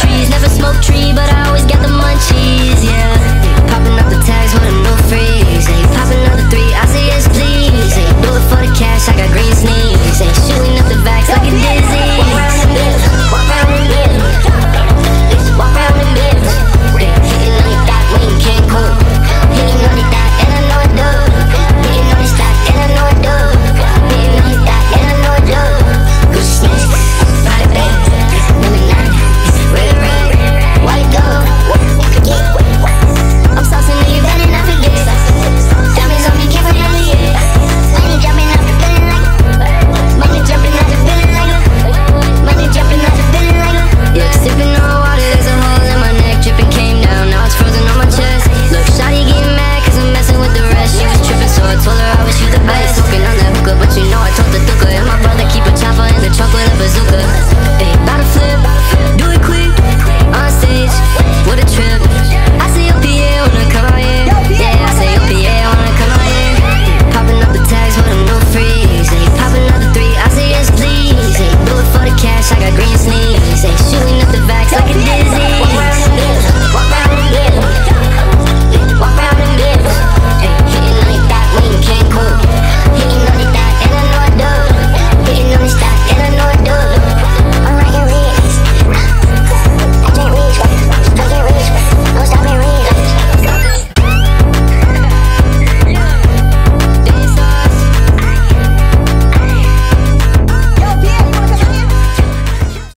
trees, never smoke. tree, but I I wish you the best. Smoking on that hookah, but you know I told the hooker